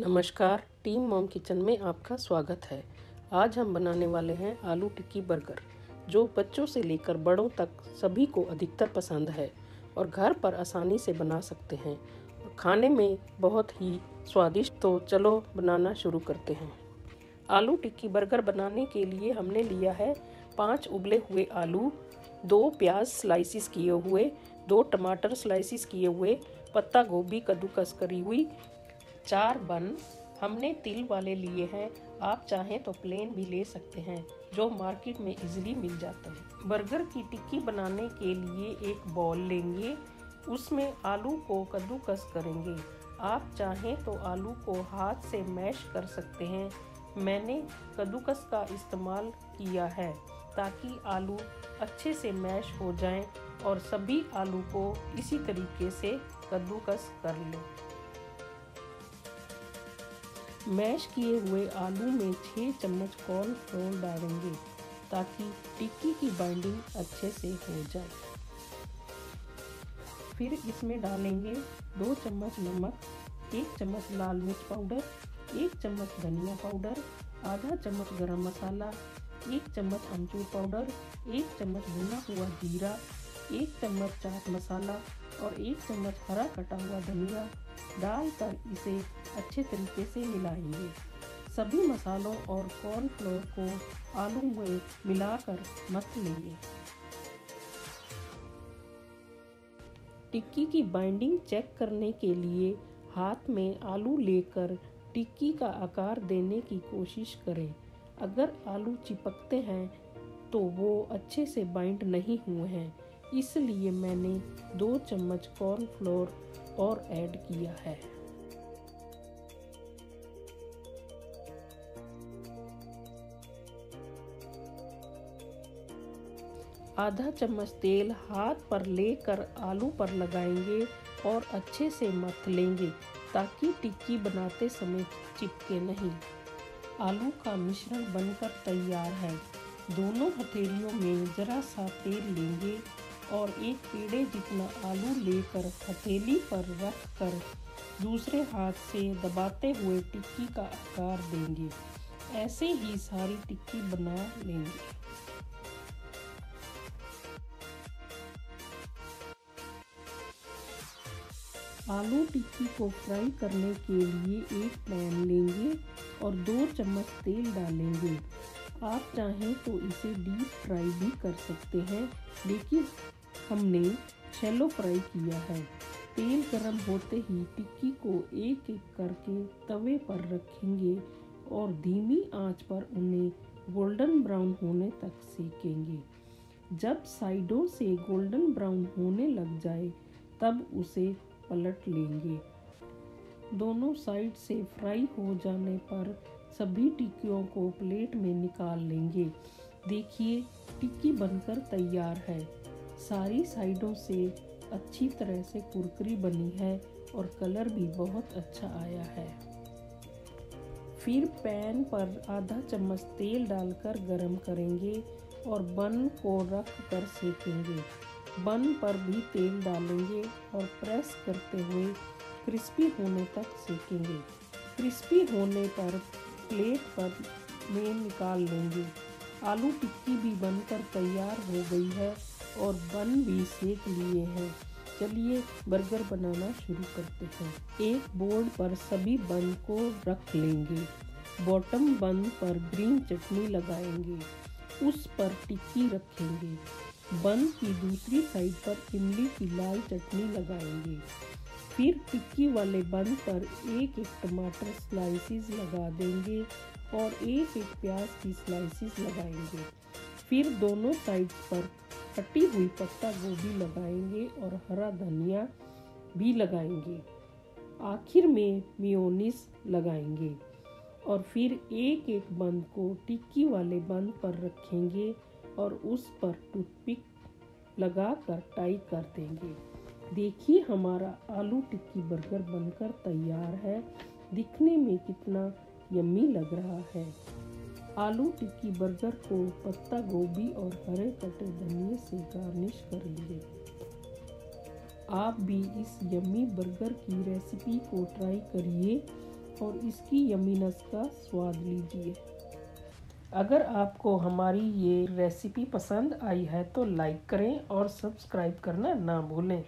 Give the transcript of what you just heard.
नमस्कार, team mom kitchen में आपका स्वागत है। आज हम बनाने वाले हैं आलू टिक्की बर्गर, जो बच्चों से लेकर बड़ों तक सभी को अधिकतर पसंद है और घर पर आसानी से बना सकते हैं। खाने में बहुत ही स्वादिष्ट तो चलो बनाना शुरू करते हैं। आलू टिक्की बर्गर बनाने के लिए हमने लिया है पाँच उबले हुए आलू, दो प्याज स्लाइसिस किए हुए, दो टमाटर स्लाइसिस किए हुए, पत्ता गोभी कद्दूकस करी हुई चार बन हमने तिल वाले लिए हैं। आप चाहें तो प्लेन भी ले सकते हैं, जो मार्केट में इजीली मिल जाता है। बर्गर की टिक्की बनाने के लिए एक बॉल लेंगे, उसमें आलू को कद्दूकस करेंगे। आप चाहें तो आलू को हाथ से मैश कर सकते हैं। मैंने कद्दूकस का इस्तेमाल किया है, ताकि आलू अच्छे से मैश हो जाएँ और सभी आलू को इसी तरीके से कद्दूकस कर लें। मैश किए हुए आलू में छः चम्मच कॉर्न फ्लोर डालेंगे ताकि टिक्की की बाइंडिंग अच्छे से हो जाए। फिर इसमें डालेंगे दो चम्मच नमक, एक चम्मच लाल मिर्च पाउडर, एक चम्मच धनिया पाउडर, आधा चम्मच गरम मसाला, एक चम्मच अमचूर पाउडर, एक चम्मच भुना हुआ जीरा, एक चम्मच चाट मसाला और एक चम्मच हरा कटा हुआ धनिया। डालकर इसे अच्छे तरीके से मिलाएँगे। सभी मसालों और कॉर्नफ्लोर को आलू में मिलाकर मत लेंगे। टिक्की की बाइंडिंग चेक करने के लिए हाथ में आलू लेकर टिक्की का आकार देने की कोशिश करें। अगर आलू चिपकते हैं तो वो अच्छे से बाइंड नहीं हुए हैं। इसलिए मैंने दो चम्मच कॉर्नफ्लोर और ऐड किया है। आधा चम्मच तेल हाथ पर लेकर आलू पर लगाएँगे और अच्छे से मथ लेंगे, ताकि टिक्की बनाते समय चिपके नहीं। आलू का मिश्रण बनकर तैयार है। दोनों हथेलियों में ज़रा सा तेल लेंगे और एक पेड़े जितना आलू लेकर हथेली पर रख कर दूसरे हाथ से दबाते हुए टिक्की का आकार देंगे। ऐसे ही सारी टिक्की बना लेंगे। आलू टिक्की को फ्राई करने के लिए एक पैन लेंगे और दो चम्मच तेल डालेंगे। आप चाहें तो इसे डीप फ्राई भी कर सकते हैं, लेकिन हमने शैलो फ्राई किया है। तेल गर्म होते ही टिक्की को एक एक करके तवे पर रखेंगे और धीमी आँच पर उन्हें गोल्डन ब्राउन होने तक सेकेंगे। जब साइडों से गोल्डन ब्राउन होने लग जाए, तब उसे पलट लेंगे। दोनों साइड से फ्राई हो जाने पर सभी टिक्कियों को प्लेट में निकाल लेंगे। देखिए, टिक्की बनकर तैयार है। सारी साइडों से अच्छी तरह से कुरकुरी बनी है और कलर भी बहुत अच्छा आया है। फिर पैन पर आधा चम्मच तेल डालकर गरम करेंगे और बन को रख कर सेकेंगे। बन पर भी तेल डालेंगे और प्रेस करते हुए क्रिस्पी होने तक सेकेंगे। क्रिस्पी होने पर प्लेट पर में निकाल लेंगे। आलू टिक्की भी बनकर तैयार हो गई है और बन भी सेक लिए हैं। चलिए बर्गर बनाना शुरू करते हैं। एक बोर्ड पर सभी बन को रख लेंगे। बॉटम बन पर ग्रीन चटनी लगाएँगे। उस पर टिक्की रखेंगे। बन की दूसरी साइड पर इमली की लाल चटनी लगाएँगे। फिर टिक्की वाले बन पर एक एक टमाटर स्लाइसिस लगा देंगे और एक एक प्याज की स्लाइसिस लगाएँगे। फिर दोनों साइड पर कटी हुई पत्ता गोभी लगाएँगे और हरा धनिया भी लगाएँगे। आखिर में मियोनिस लगाएँगे और फिर एक एक बंद को टिक्की वाले बंद पर रखेंगे और उस पर टूथपिक लगा कर टाई कर देंगे। देखिए, हमारा आलू टिक्की बर्गर बनकर तैयार है। दिखने में कितना यम्मी लग रहा है। आलू टिक्की बर्गर को पत्ता गोभी और हरे कटे धनिए से गार्निश करेंगे। आप भी इस यम्मी बर्गर की रेसिपी को ट्राई करिए और इसकी यमीनस का स्वाद लीजिए। अगर आपको हमारी ये रेसिपी पसंद आई है तो लाइक करें और सब्सक्राइब करना ना भूलें।